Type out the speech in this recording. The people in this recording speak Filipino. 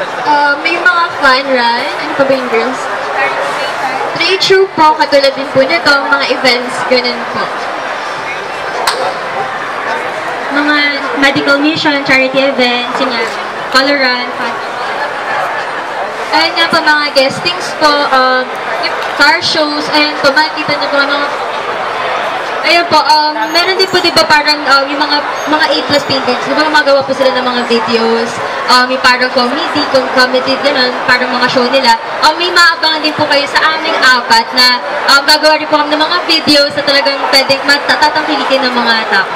Uh, may mga fun run. Ano pa ba yung girls? Trade show po, katulad din po nito, mga events, ganun po. Mga medical mission, charity events, yun nga, color run, fun. Ayun nga po, mga guestings po, um, car shows, ayun po, makikita niyo po, ano, Ayun po, um, meron din po, di ba, parang um, yung mga mga A plus paintings, di ba, gumagawa po sila ng mga videos, um, may parang comedy, kung comedy, gano'n, parang mga show nila. Um, may maabangan din po kayo sa aming apat na um, gagawa rin po kami ng mga videos na talagang pwedeng matatangkilikin ng mga tao.